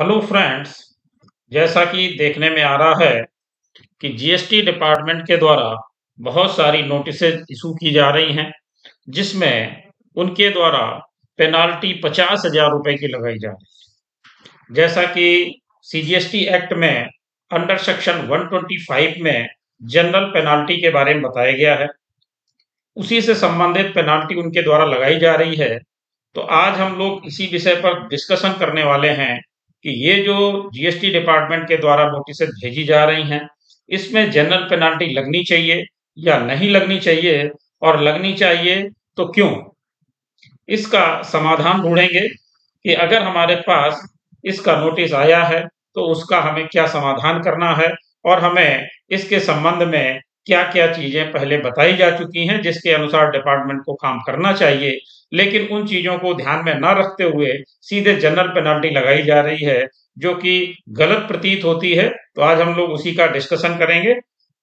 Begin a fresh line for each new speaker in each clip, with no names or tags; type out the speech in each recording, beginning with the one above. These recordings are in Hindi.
हेलो फ्रेंड्स जैसा कि देखने में आ रहा है कि जीएसटी डिपार्टमेंट के द्वारा बहुत सारी नोटिसेज इशू की जा रही हैं, जिसमें उनके द्वारा पेनाल्टी पचास हज़ार रुपए की लगाई जा रही है। जैसा कि सीजीएसटी एक्ट में अंडर सेक्शन 125 में जनरल पेनाल्टी के बारे में बताया गया है। उसी से संबंधित पेनाल्टी उनके द्वारा लगाई जा रही है। तो आज हम लोग इसी विषय पर डिस्कशन करने वाले हैं कि ये जो जीएसटी डिपार्टमेंट के द्वारा नोटिस भेजी जा रही हैं, इसमें जनरल पेनाल्टी लगनी चाहिए या नहीं लगनी चाहिए, और लगनी चाहिए तो क्यों? इसका समाधान ढूंढेंगे कि अगर हमारे पास इसका नोटिस आया है तो उसका हमें क्या समाधान करना है, और हमें इसके संबंध में क्या क्या चीज़ें पहले बताई जा चुकी हैं, जिसके अनुसार डिपार्टमेंट को काम करना चाहिए। लेकिन उन चीज़ों को ध्यान में न रखते हुए सीधे जनरल पेनाल्टी लगाई जा रही है, जो कि गलत प्रतीत होती है। तो आज हम लोग उसी का डिस्कशन करेंगे।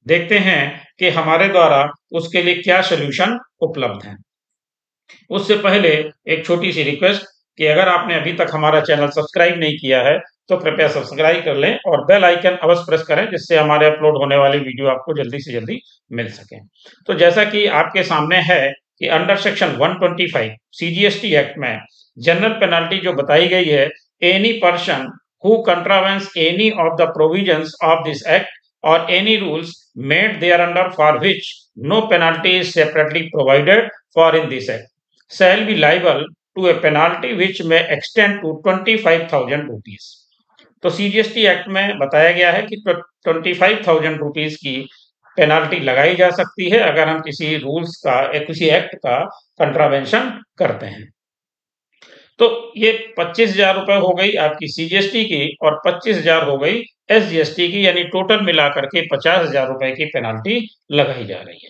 देखते हैं कि हमारे द्वारा उसके लिए क्या सोल्यूशन उपलब्ध है। उससे पहले एक छोटी सी रिक्वेस्ट कि अगर आपने अभी तक हमारा चैनल सब्सक्राइब नहीं किया है तो कृपया सब्सक्राइब कर लें और बेल आइकन अवश्य प्रेस करें जिससे हमारे अपलोड होने वाली वीडियो आपको जल्दी से जल्दी मिल सके तो जैसा कि आपके सामने है कि अंडर सेक्शन 125 सीजीएसटी एक्ट में जनरल पेनाल्टी जो बताई गई है any person who contravenes any of the provisions of this act और any rules made there under for which no penalty is separately provided for in this act shall be liable to a penalty which may extend to 25,000 rupees. तो सीजीएसटी एक्ट में बताया गया है कि ट्वेंटी फाइव थाउज़ेंड रुपीज़ की पेनाल्टी लगाई जा सकती है अगर हम किसी रूल्स का किसी एक्ट का कंट्रावेंशन करते हैं। तो ये पच्चीस हज़ार रुपए हो गई आपकी सीजीएसटी की और पच्चीस हज़ार हो गई एसजीएसटी की, यानी टोटल मिलाकर के पचास हज़ार रुपए की पेनाल्टी लगाई जा रही है।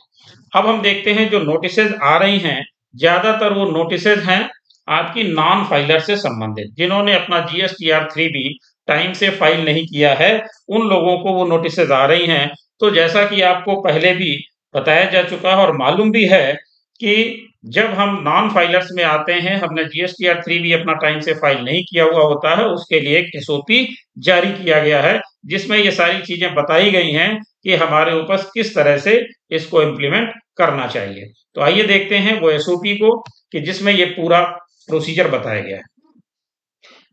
अब हम देखते हैं जो नोटिस आ रही हैं, ज़्यादातर वो नोटिस हैं आपकी नॉन फाइलर से संबंधित, जिन्होंने अपना जीएसटीआर थ्री बी टाइम से फ़ाइल नहीं किया है, उन लोगों को वो नोटिस आ रही हैं। तो जैसा कि आपको पहले भी बताया जा चुका है और मालूम भी है कि जब हम नॉन फाइलर्स में आते हैं, हमने जीएसटीआर थ्री भी अपना टाइम से फ़ाइल नहीं किया हुआ होता है, उसके लिए एक एसओपी जारी किया गया है, जिसमें ये सारी चीज़ें बताई गई हैं कि हमारे ऊपर किस तरह से इसको इम्प्लीमेंट करना चाहिए। तो आइए देखते हैं वो एसओपी को कि जिसमें ये पूरा प्रोसीजर बताया गया है।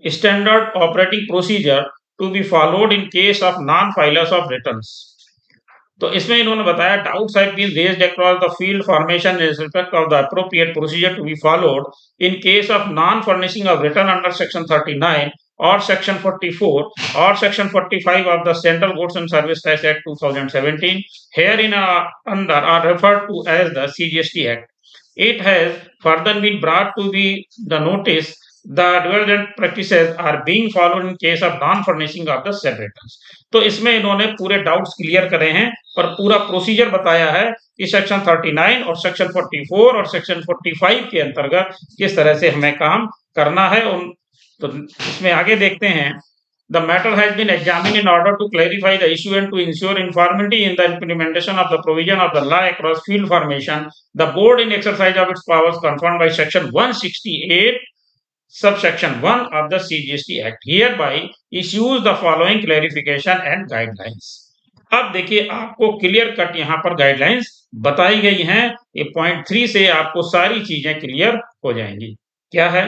Operating procedure to be followed in case of non filers of returns तो इसमें इन्होंने बताया doubts have been raised across the field formation in respect of the appropriate procedure to be followed in case of non furnishing of return under section 39 or section 44 or section 45 of the central goods and service tax act 2017 herein uh, under are referred to as the cgst act. It has further been brought to be the notice the divergent practices are being followed in case of non furnishing of the said returns तो इसमें इन्होंने पूरे डाउट्स क्लियर करे हैं पर पूरा प्रोसीजर बताया है कि सेक्शन 39 और सेक्शन 44 और सेक्शन 45 के अंतर्गत किस तरह से हमें काम करना है उन तो इसमें आगे देखते हैं The matter has been examined in order to clarify the issue and to ensure uniformity in the implementation of the provision of the law across field formation. The board, in exercise of its powers confirmed by Section 168 subsection 1 of the CGST Act hereby issues the following clarification and guidelines. अब देखिए आपको क्लियर कट यहाँ पर गाइडलाइंस बताई गई हैं ये पॉइंट थ्री से आपको सारी चीज़ें क्लियर हो जाएँगी क्या है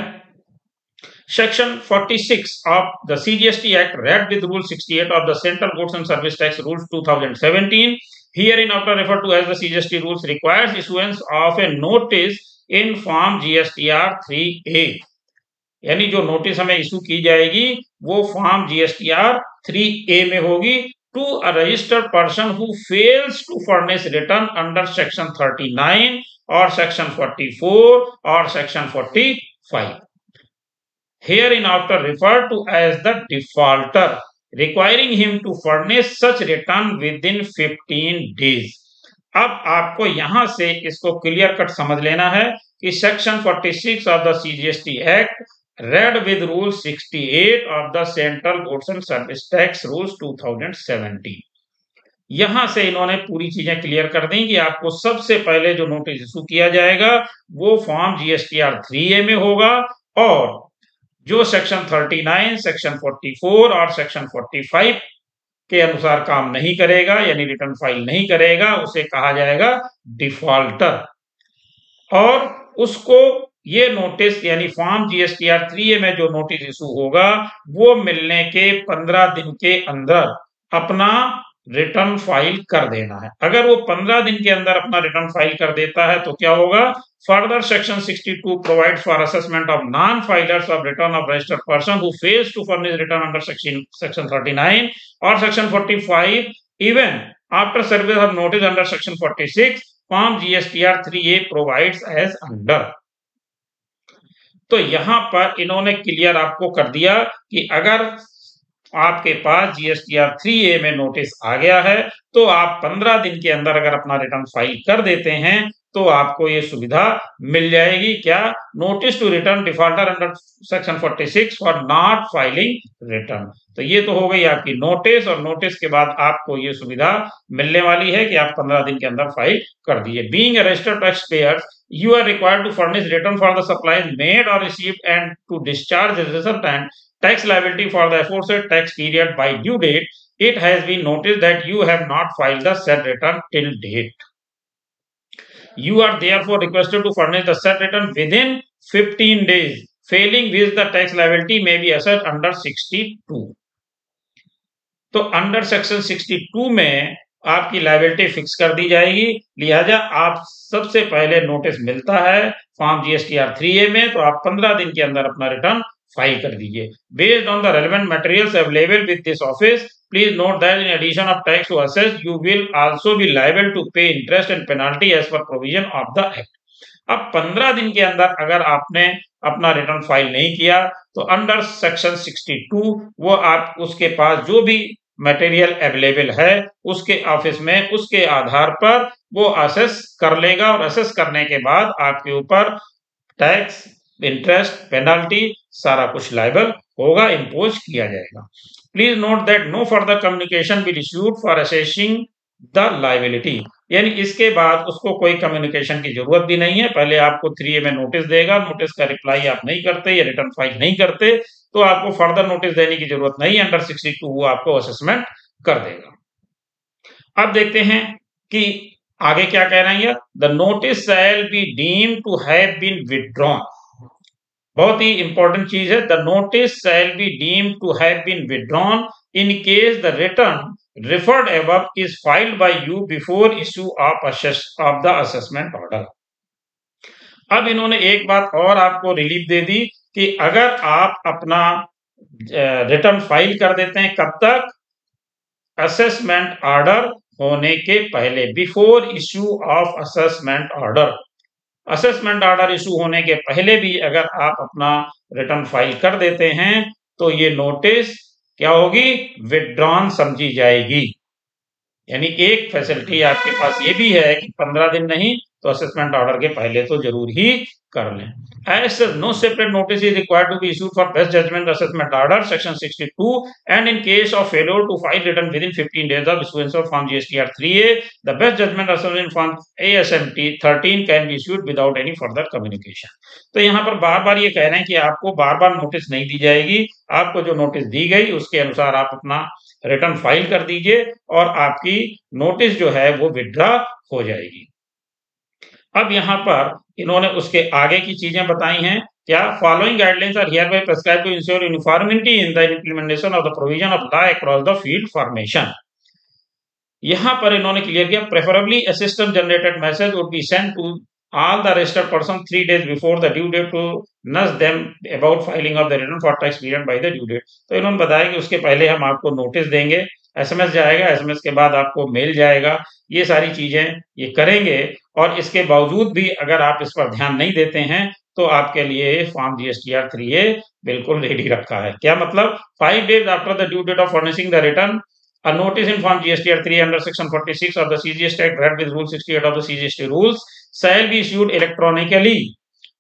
Section 46 of the CGST Act read with Rule 68 of the Central Goods and Service Tax Rules 2017 herein after referred to as the CGST rules requires issuance of a notice in form GSTR 3A यानी जो नोटिस हमें इशू की जाएगी, वो फॉर्म जीएसटीआर थ्री ए में होगी to a registered person who fails to furnish return under section 39 और सेक्शन 44 और section 45 here in after referred to as the defaulter, requiring him to furnish such return within 15 days. अब आपको यहाँ से इसको क्लियर कट समझ लेना है कि section 46 of the CGST act read with rule 68 of the central goods and service tax rules 2017 यहाँ से इन्होंने पूरी चीज़ें क्लियर कर दी कि आपको सबसे पहले जो नोटिस इशू किया जाएगा वो फॉर्म जीएसटीआर थ्री ए में होगा और जो सेक्शन 39, सेक्शन 44 और सेक्शन 45 के अनुसार काम नहीं करेगा यानी रिटर्न फ़ाइल नहीं करेगा उसे कहा जाएगा डिफॉल्टर और उसको ये नोटिस यानी फॉर्म जीएसटीआर थ्री ए में जो नोटिस इशू होगा, वो मिलने के पंद्रह दिन के अंदर अपना रिटर्न फ़ाइल कर देना है। अगर वो पंद्रह दिन के अंदर अपना रिटर्न फ़ाइल कर देता है तो क्या होगा? Further section 62 provides for assessment of non filers of return of registered person who fails to furnish return under section section 39 और section 45 even after service of notice under section 46 form GSTR 3ए provides as under तो यहाँ पर इन्होंने क्लियर आपको कर दिया कि अगर आपके पास जीएसटीआर थ्री ए में नोटिस आ गया है तो आप पंद्रह दिन के अंदर अगर अपना रिटर्न फ़ाइल कर देते हैं तो आपको ये सुविधा मिल जाएगी। क्या? Notice to return defaulter under section 46 for not filing return तो ये तो हो गई आपकी नोटिस और नोटिस के बाद आपको ये सुविधा मिलने वाली है कि आप 15 दिन के अंदर फ़ाइल कर दीजिए being registered tax payer you are required to furnish return for the supplies made और receive and to discharge and tax liability for the aforesaid tax period by due date it has been notice that you have not file the set return till date You are therefore requested to furnish the said return within 15 days, failing which the tax liability may be assessed under 62. तो अंडर सेक्शन 62 में आपकी लाइबिलिटी फिक्स कर दी जाएगी लिहाजा आप सबसे पहले नोटिस मिलता है फॉर्म जीएसटीआर थ्री ए में तो आप 15 दिन के अंदर अपना रिटर्न फ़ाइल कर दीजिए। Based on the relevant materials available with this office please note that in addition of tax to assess you will also be liable to pay interest and penalty as per provision of the act अब 15 दिन के अंदर अगर आपने अपना रिटर्न फ़ाइल नहीं किया तो अंडर सेक्शन 62 वो आप उसके पास जो भी मटेरियल अवेलेबल है, उसके ऑफ़िस में, उसके आधार पर वो असेस कर लेगा और असेस करने के बाद आपके ऊपर टैक्स इंटरेस्ट पेनल्टी सारा कुछ लाइबल होगा इम्पोज किया जाएगा। Please note that no further communication be issued for assessing the liability यानी इसके बाद उसको कोई कम्युनिकेशन की ज़रूरत भी नहीं है। पहले आपको थ्री ए में नोटिस देगा नोटिस का रिप्लाई आप नहीं करते या रिटर्न फ़ाइल नहीं करते तो आपको फर्दर नोटिस देने की ज़रूरत नहीं अंडर सिक्सटी टू वो आपको असेसमेंट कर देगा। अब देखते हैं कि आगे क्या कह रहे हैं the notice shall be deemed to have been withdrawn बहुत ही इंपॉर्टेंट चीज़ है। The notice shall be deemed to have been withdrawn in case the return referred above is filed by you before issue of of the assessment order अब इन्होंने एक बात और आपको रिलीफ दे दी कि अगर आप अपना रिटर्न फ़ाइल कर देते हैं, कब तक? असेसमेंट ऑर्डर होने के पहले before issue of assessment order assessment order issue होने के पहले भी अगर आप अपना रिटर्न फ़ाइल कर देते हैं तो ये नोटिस क्या होगी? विदड्रॉन समझी जाएगी। यानी एक फैसिलिटी आपके पास ये भी है कि पंद्रह दिन नहीं तो असेसमेंट ऑर्डर के पहले तो ज़रूर ही कर लें। As no separate notice is required to be issued for best judgement assessment order section 62 and in case of failure to file return within 15 days of issuance of form GST R 3ए the best judgement assessment form ASMT 13 can be issued without any further communication तो यहाँ पर बार-बार ये कह रहे हैं कि आपको बार-बार नोटिस नहीं दी जाएगी। आपको जो नोटिस दी गई, उसके अनुसार आप अपना रिटर्न फ़ाइल कर दीजिए और आपकी नोटिस जो है वो विथड्रॉ हो जाएगी। अब यहाँ पर इन्होंने उसके आगे की चीज़ें बताई हैं। क्या following guidelines are hereby prescribe to ensure uniformity in the implementation of the provision of law across the field formation यहाँ पर इन्होंने क्लियर किया preferably system generated message would be sent to all the registered person three days before the due date to nudge them about filing of the return for tax period by the due date तो इन्होंने बताया कि उसके पहले हम आपको नोटिस देंगे एसएमएस जाएगा एसएमएस के बाद आपको मेल जाएगा। ये सारी चीज़ें ये करेंगे और इसके बावजूद भी अगर आप इस पर ध्यान नहीं देते हैं तो आपके लिए फॉर्म जी थ्री ए बिल्कुल रेडी रखा है। क्या मतलब? Five days after the due date of furnishing the return notice in form G three under section forty six of the C G S with rule sixty eight of the C G shall be issued electronically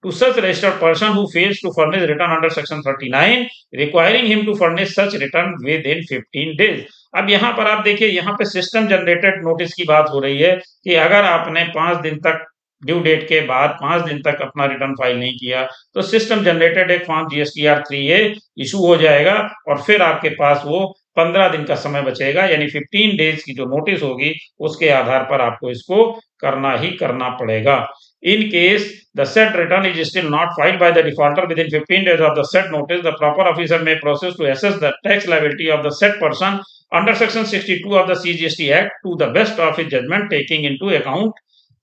to such registered person who fails to furnish return under section thirty nine requiring him to furnish such return within fifteen days अब यहाँ पर आप देखिए, यहाँ पे सिस्टम जनरेटेड नोटिस की बात हो रही है कि अगर आपने पाँच दिन तक ड्यू डेट के बाद पाँच दिन तक अपना रिटर्न फ़ाइल नहीं किया तो सिस्टम जनरेटेड एक form GSTR three A issue हो जाएगा और फिर आपके पास वो पंद्रह दिन का समय बचेगा, यानी फिफ्टीन डेज़ की जो नोटिस होगी, उसके आधार पर आपको इसको करना ही करना पड़ेगा। In case the said return is still not filed by the defaulter within 15 days of the said notice the proper officer may proceed to assess the tax liability of the said person under section 62 of the cgst act, to the best of his judgment, taking into account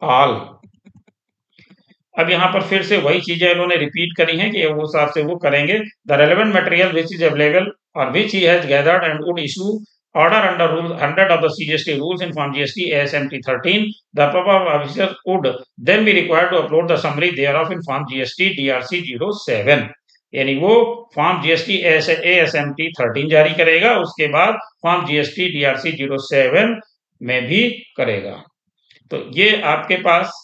all. अब यहाँ पर फिर से वही चीज़ें इन्होंने रिपीट करी हैं कि वो हिसाब से वो करेंगे। The relevant material which is available और which he has gathered and would issue order under rule hundred of the CGST rules in form GST S M T thirteen the officer would then be required to upload the summary thereof in form GST D R C zero seven यानी वो form GST S S M T thirteen जारी करेगा, उसके बाद फॉर्म जीएसटी डीआरसी 07 में भी करेगा। तो ये आपके पास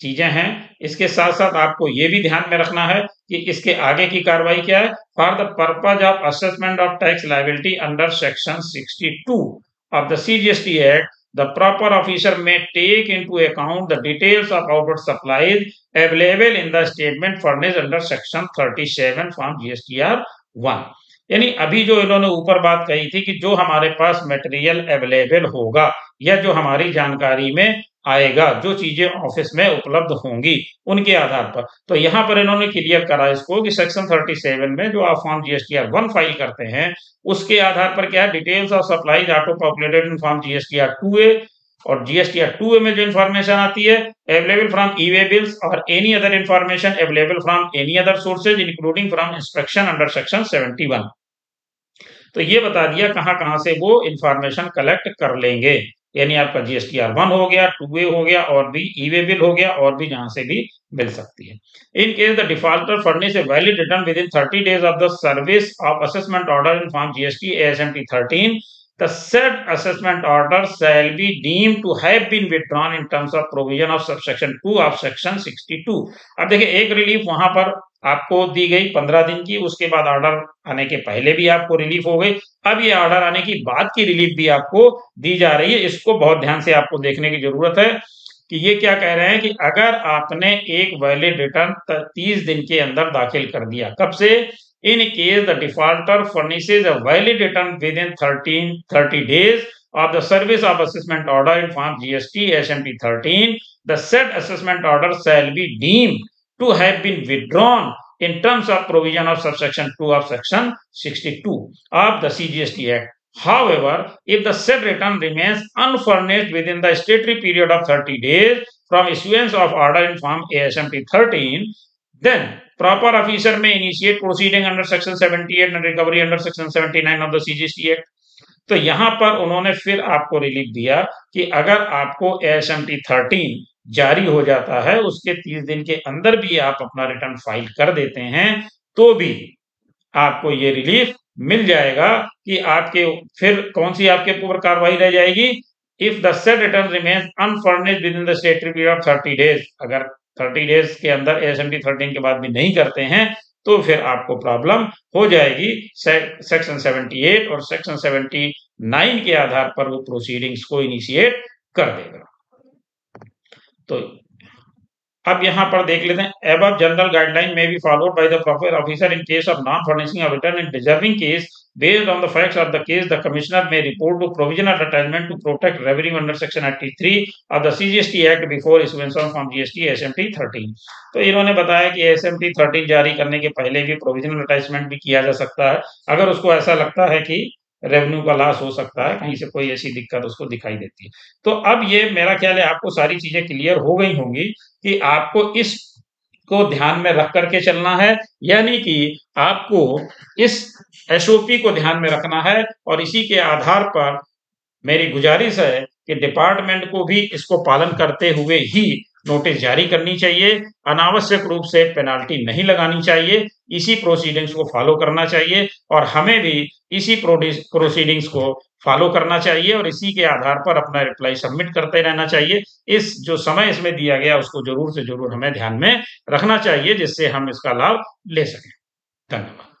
चीज़ें हैं। इसके साथ साथ आपको ये भी ध्यान में रखना है कि इसके आगे की कार्रवाई क्या है। For the purpose of assessment of tax liability under section 62 of the CGST act the proper officer may take into account the details of outward supplies available in the statement furnished under section 37 from GSTR 1 यानी अभी जो इन्होंने ऊपर बात कही थी कि जो हमारे पास मटेरियल अवेलेबल होगा या जो हमारी जानकारी में आएगा, जो चीज़ें ऑफ़िस में उपलब्ध होंगी उनके आधार पर। तो यहाँ पर इन्होंने क्लियर करा इसको कि सेक्शन 37 में जो आप फॉर्म जीएसटीआर वन फ़ाइल करते हैं, उसके आधार पर क्या है? Details of supplies auto populated in form GSTR two A और जीएसटीआर टू ए में जो इन्फॉर्मेशन आती है available from e way bills और any other information available from any other sources including from inspection under section seventy तो ये बता दिया कहाँ कहाँ से वो इंफॉर्मेशन कलेक्ट कर लेंगे। यानी आपका जीएसटी आर वन हो गया टू वे हो गया, और भी ई वे बिल हो गया, और भी जहाँ से भी मिल सकती है। In case the defaulter furnish a valid return within thirty days of the service of assessment order in form GST ASMT thirteen the said assessment order shall be deemed to have been withdrawn in terms of provision of subsection 2 of section 62 अब देखिए, एक रिलीफ वहाँ पर आपको दी गई पंद्रह दिन की उसके बाद ऑर्डर आने के पहले भी आपको रिलीफ हो गई। अब ये ऑर्डर आने की बाद की रिलीफ भी आपको दी जा रही है। इसको बहुत ध्यान से आपको देखने की ज़रूरत है कि ये क्या कह रहे हैं कि अगर आपने एक वैलिड रिटर्न तीस दिन के अंदर दाखिल कर दिया कब से? In case the defaulter furnishes a valid return within thirteen thirty days of the of the service of assessment order in form GST SMP 13, the said assessment order shall be deemed to have been withdrawn in terms of provision of subsection 2 of section 62 of the CGST Act. However, if the said return remains unfurnished within the statutory period of 30 days from issuance of order in form ASMT 13, then proper officer may initiate proceeding under section 78 and recovery under section 79 of the CGST Act. तो यहाँ पर उन्होंने फिर आपको रिलीफ दिया कि अगर आपको एस एम टी थर्टीन जारी हो जाता है, उसके तीस दिन के अंदर भी आप अपना रिटर्न फ़ाइल कर देते हैं तो भी आपको ये रिलीफ मिल जाएगा कि आपके, फिर कौन सी आपके ऊपर कार्रवाई रह जाएगी? If the said return remains unfurnished within the period of thirty days अगर थर्टी डेज़ के अंदर एस एम थर्टीन के बाद भी नहीं करते हैं तो फिर आपको प्रॉब्लम हो जाएगी। सेक्शन सेवेंटी एट और सेक्शन सेवेंटी नाइन के आधार पर वो प्रोसीडिंग्स को इनिशिएट कर देगा। तो अब यहाँ पर देख लेते हैं a general guideline may be followed by the proper officer in case of non furnishing of return in deserving case based on the facts of the case the commissioner may report to provisional attachment to protect revenue under section 83 of the CGST act before issuance of from GST SMT 13 तो इन्होंने बताया कि SMT 13 जारी करने के पहले भी प्रोविजनल अटैचमेंट भी किया जा सकता है अगर उसको ऐसा लगता है कि रेवेन्यू का लॉस हो सकता है, कहीं से कोई ऐसी दिक्कत उसको दिखाई देती है। तो अब ये मेरा ख्याल है आपको सारी चीज़ें क्लियर हो गई होंगी कि आपको इस को ध्यान में रख करके चलना है, यानी कि आपको इस एसओपी को ध्यान में रखना है और इसी के आधार पर मेरी गुजारिश है कि डिपार्टमेंट को भी इसको पालन करते हुए ही नोटिस जारी करनी चाहिए, अनावश्यक रूप से पेनाल्टी नहीं लगानी चाहिए, इसी प्रोसीडिंग्स को फॉलो करना चाहिए और हमें भी इसी प्रोसीडिंग्स को फॉलो करना चाहिए और इसी के आधार पर अपना रिप्लाई सबमिट करते रहना चाहिए। इस जो समय इसमें दिया गया, उसको ज़रूर से ज़रूर हमें ध्यान में रखना चाहिए, जिससे हम इसका लाभ ले सकें। धन्यवाद।